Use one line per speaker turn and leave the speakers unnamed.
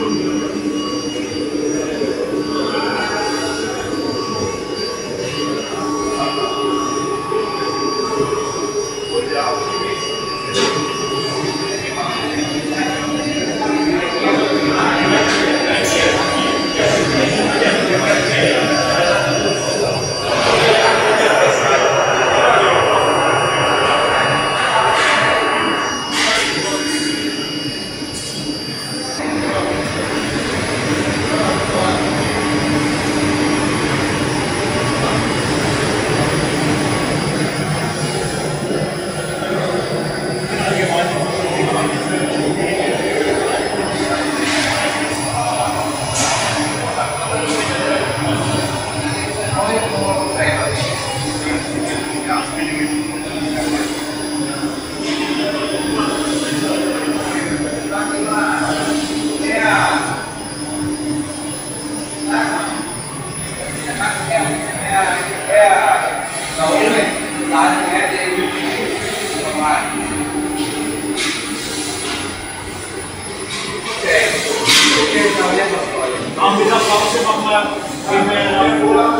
何?好，比较高兴吗？今天觉